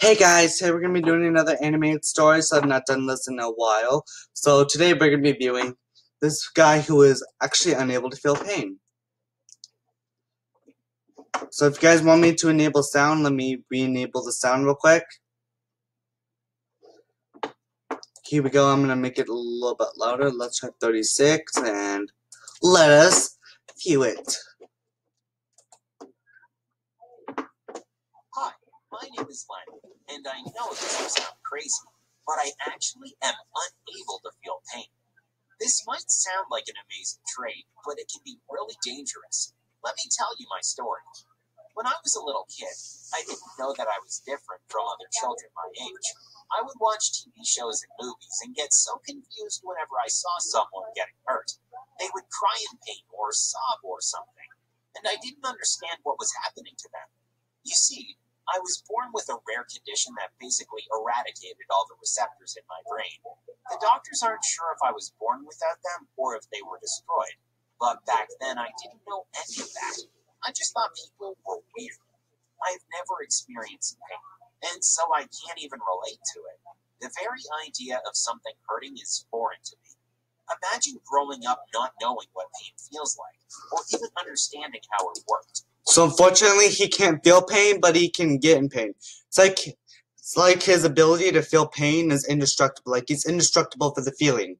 Hey guys, today we're going to be doing another animated story, so I've not done this in a while. So today we're going to be viewing this guy who is actually unable to feel pain. So if you guys want me to enable sound, let me re-enable the sound real quick. Here we go, I'm going to make it a little bit louder. Let's try 36 and let us view it. My name is Len and I know this will sound crazy, but I actually am unable to feel pain. This might sound like an amazing trait, but it can be really dangerous. Let me tell you my story. When I was a little kid, I didn't know that I was different from other children my age. I would watch TV shows and movies and get so confused whenever I saw someone getting hurt. They would cry in pain or sob or something, and I didn't understand what was happening to them. You see, I was born with a rare condition that basically eradicated all the receptors in my brain. The doctors aren't sure if I was born without them or if they were destroyed. But back then, I didn't know any of that. I just thought people were weird. I've never experienced pain, and so I can't even relate to it. The very idea of something hurting is foreign to me. Imagine growing up not knowing what pain feels like, or even understanding how it worked. So unfortunately, he can't feel pain, but he can get in pain. It's like it's like his ability to feel pain is indestructible. Like he's indestructible for the feeling.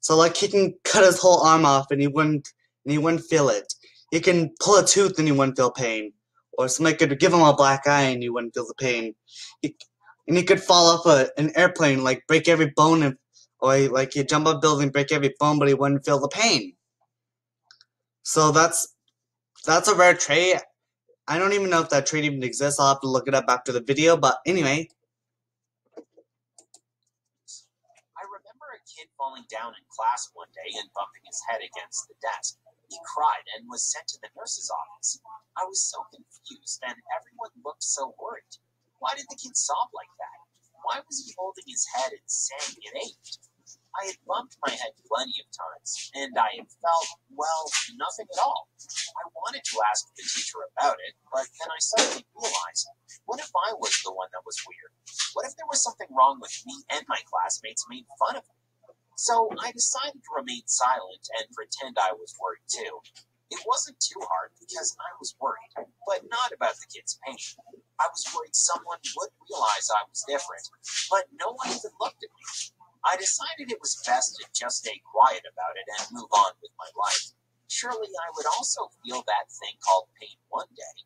So like he can cut his whole arm off and he wouldn't and he wouldn't feel it. He can pull a tooth and he wouldn't feel pain. Or somebody could give him a black eye and he wouldn't feel the pain. He, and he could fall off a, an airplane, like break every bone, and, or he, like he'd jump a building, break every bone, but he wouldn't feel the pain. So that's that's a rare trait. I don't even know if that trait even exists. I'll have to look it up after the video. But anyway. I remember a kid falling down in class one day and bumping his head against the desk. He cried and was sent to the nurse's office. I was so confused, and everyone looked so worried. Why did the kid sob like that? Why was he holding his head and saying it ached? I had bumped my head plenty of times, and I had felt, well, nothing at all. I wanted to ask the teacher about it, but then I suddenly realized, what if I was the one that was weird? What if there was something wrong with me and my classmates made fun of me? So I decided to remain silent and pretend I was worried too. It wasn't too hard because I was worried, but not about the kid's pain. I was worried someone would realize I was different, but no one even looked at me. I decided it was best to just stay quiet about it and move on with my life. Surely I would also feel that thing called pain one day.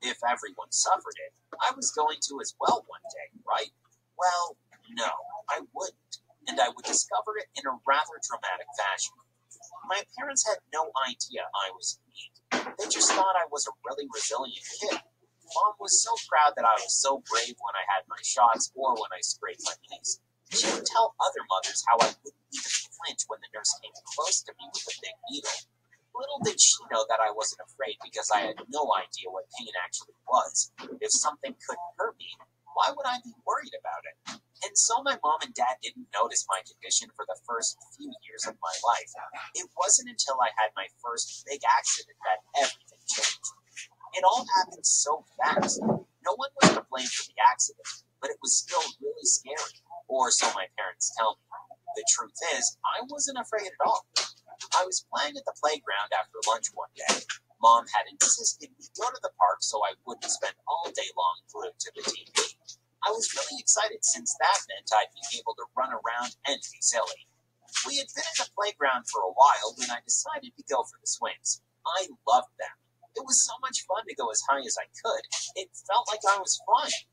If everyone suffered it, I was going to as well one day, right? Well, no, I wouldn't, and I would discover it in a rather dramatic fashion. My parents had no idea I was need. They just thought I was a really resilient kid. Mom was so proud that I was so brave when I had my shots or when I scraped my knees. She would tell other mothers how I wouldn't even flinch when the nurse came close to me with a big needle. Little did she know that I wasn't afraid because I had no idea what pain actually was. If something couldn't hurt me, why would I be worried about it? And so my mom and dad didn't notice my condition for the first few years of my life. It wasn't until I had my first big accident that everything changed. It all happened so fast. No one was to blame for the accident, but it was still really scary or so my parents tell me. The truth is, I wasn't afraid at all. I was playing at the playground after lunch one day. Mom had insisted we go to the park so I wouldn't spend all day long glued to the TV. I was really excited since that meant I'd be able to run around and be silly. We had been in the playground for a while when I decided to go for the swings. I loved them. It was so much fun to go as high as I could. It felt like I was flying.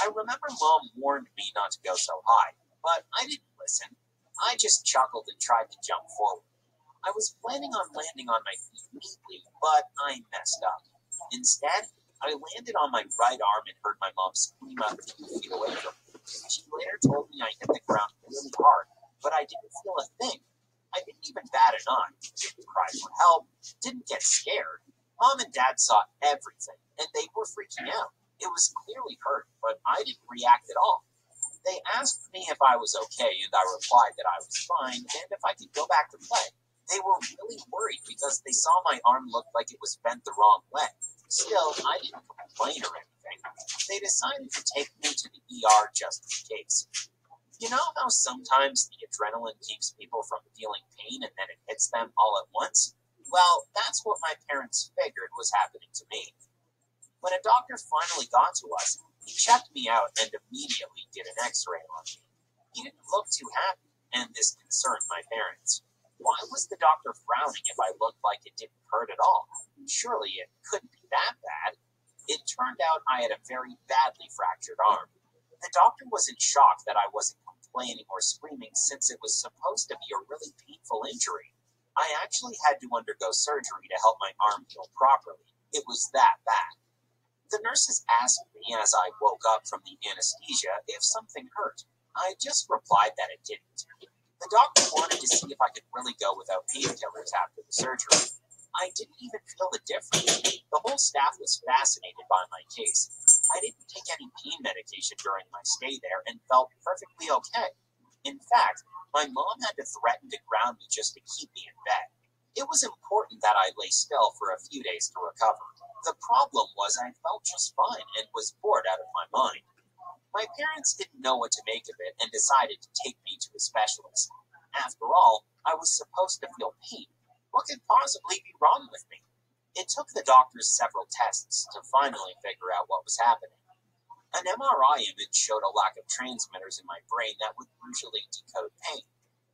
I remember Mom warned me not to go so high, but I didn't listen. I just chuckled and tried to jump forward. I was planning on landing on my feet neatly, but I messed up. Instead, I landed on my right arm and heard my mom scream out a few feet away from me. She later told me I hit the ground really hard, but I didn't feel a thing. I didn't even bat an eye, didn't cry for help, didn't get scared. Mom and Dad saw everything, and they were freaking out. It was clearly hurt, but I didn't react at all. They asked me if I was okay, and I replied that I was fine and if I could go back to play. They were really worried because they saw my arm look like it was bent the wrong way. Still, I didn't complain or anything. They decided to take me to the ER just in case. You know how sometimes the adrenaline keeps people from feeling pain and then it hits them all at once? Well, that's what my parents figured was happening to me. When a doctor finally got to us, he checked me out and immediately did an x ray on me. He didn't look too happy, and this concerned my parents. Why was the doctor frowning if I looked like it didn't hurt at all? Surely it couldn't be that bad. It turned out I had a very badly fractured arm. The doctor wasn't shocked that I wasn't complaining or screaming since it was supposed to be a really painful injury. I actually had to undergo surgery to help my arm heal properly. It was that bad. The nurses asked me as I woke up from the anesthesia if something hurt. I just replied that it didn't. The doctor wanted to see if I could really go without painkillers after the surgery. I didn't even feel the difference. The whole staff was fascinated by my case. I didn't take any pain medication during my stay there and felt perfectly okay. In fact, my mom had to threaten to ground me just to keep me in bed. It was important that I lay still for a few days to recover. The problem was I felt just fine and was bored out of my mind. My parents didn't know what to make of it and decided to take me to a specialist. After all, I was supposed to feel pain what could possibly be wrong with me? It took the doctors several tests to finally figure out what was happening. An MRI image showed a lack of transmitters in my brain that would usually decode pain.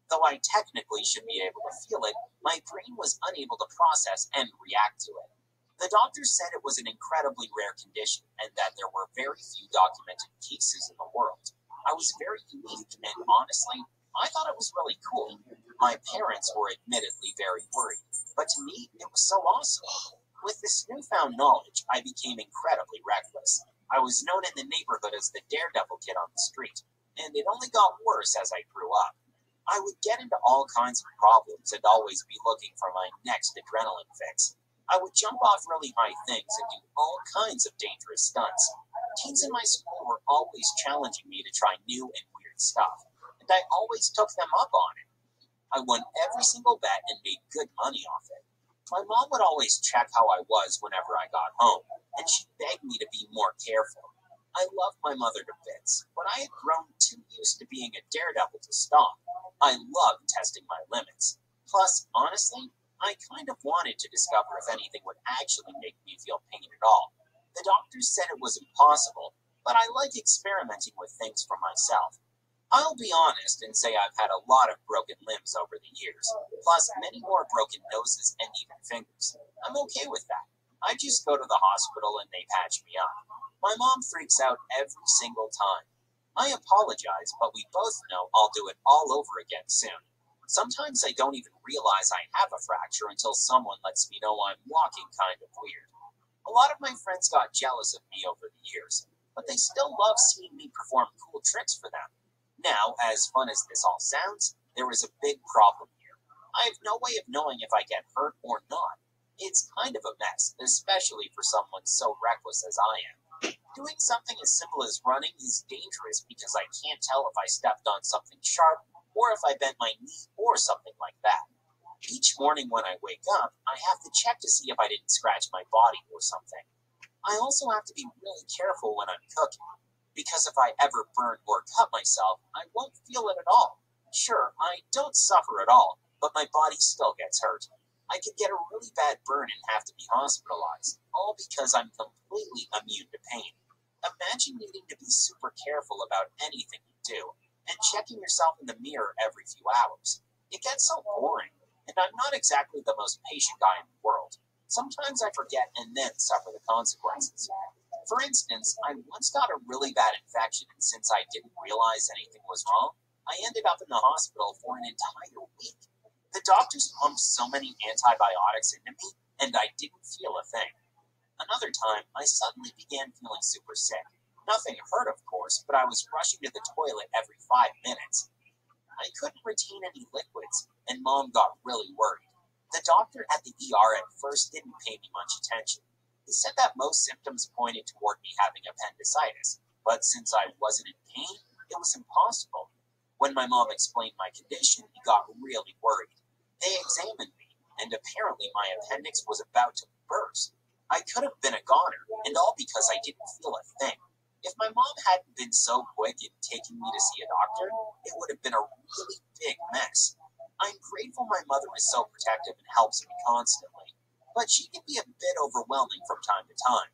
Though I technically should be able to feel it, my brain was unable to process and react to it. The doctors said it was an incredibly rare condition and that there were very few documented cases in the world. I was very unique, and honestly, I thought it was really cool. My parents were admittedly very worried, but to me, it was so awesome. With this newfound knowledge, I became incredibly reckless. I was known in the neighborhood as the daredevil kid on the street, and it only got worse as I grew up. I would get into all kinds of problems and always be looking for my next adrenaline fix. I would jump off really high things and do all kinds of dangerous stunts. Teens in my school were always challenging me to try new and weird stuff, and I always took them up on it. I won every single bet and made good money off it. My mom would always check how I was whenever I got home, and she begged me to be more careful. I loved my mother to bits, but I had grown too used to being a daredevil to stop. I loved testing my limits. Plus, honestly, I kind of wanted to discover if anything would actually make me feel pain at all. The doctors said it was impossible, but I like experimenting with things for myself. I'll be honest and say I've had a lot of broken limbs over the years, plus many more broken noses and even fingers. I'm okay with that. I just go to the hospital and they patch me up. My mom freaks out every single time. I apologize, but we both know I'll do it all over again soon. Sometimes I don't even realize I have a fracture until someone lets me know I'm walking kind of weird. A lot of my friends got jealous of me over the years, but they still love seeing me perform cool tricks for them. Now, as fun as this all sounds, there is a big problem here. I have no way of knowing if I get hurt or not. It's kind of a mess, especially for someone so reckless as I am. Doing something as simple as running is dangerous because I can't tell if I stepped on something sharp or if I bent my knee or something like that. Each morning when I wake up, I have to check to see if I didn't scratch my body or something. I also have to be really careful when I'm cooking because if I ever burn or cut myself, I won't feel it at all. Sure, I don't suffer at all, but my body still gets hurt. I could get a really bad burn and have to be hospitalized, all because I'm completely immune to pain. Imagine needing to be super careful about anything you do and checking yourself in the mirror every few hours. It gets so boring, and I'm not exactly the most patient guy in the world. Sometimes I forget and then suffer the consequences. For instance, I once got a really bad infection, and since I didn't realize anything was wrong, I ended up in the hospital for an entire week. The doctors pumped so many antibiotics into me, and I didn't feel a thing. Another time, I suddenly began feeling super sick. Nothing hurt, of course, but I was rushing to the toilet every five minutes. I couldn't retain any liquids, and mom got really worried. The doctor at the ER at first didn't pay me much attention. He said that most symptoms pointed toward me having appendicitis, but since I wasn't in pain, it was impossible. When my mom explained my condition, he got really worried. They examined me, and apparently my appendix was about to burst. I could have been a goner, and all because I didn't feel a thing. If my mom hadn't been so quick in taking me to see a doctor, it would have been a really big mess. I'm grateful my mother is so protective and helps me constantly, but she can be a bit overwhelming from time to time.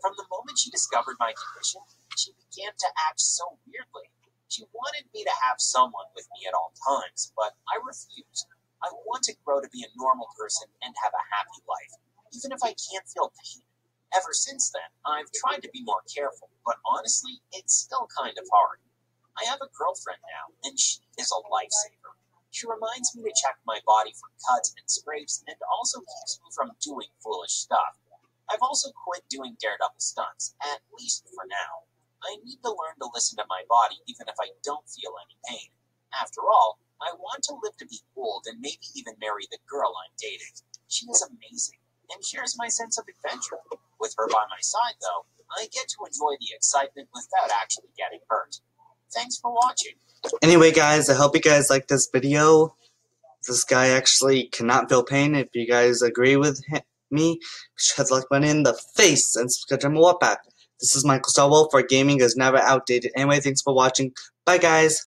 From the moment she discovered my condition, she began to act so weirdly. She wanted me to have someone with me at all times, but I refused. I want to grow to be a normal person and have a happy life, even if I can't feel pain. Ever since then, I've tried to be more careful, but honestly, it's still kind of hard. I have a girlfriend now, and she is a lifesaver. She reminds me to check my body for cuts and scrapes and also keeps me from doing foolish stuff. I've also quit doing daredevil stunts, at least for now. I need to learn to listen to my body even if I don't feel any pain. After all, I want to live to be old and maybe even marry the girl I'm dating. She is amazing and shares my sense of adventure. With her by my side, though, I get to enjoy the excitement without actually getting hurt. Thanks for watching. Anyway, guys, I hope you guys like this video. This guy actually cannot feel pain. If you guys agree with him, me, heads like button in the face and subscribe to my. This is Michael Starwolf for Gaming is Never Outdated. Anyway, thanks for watching. Bye, guys.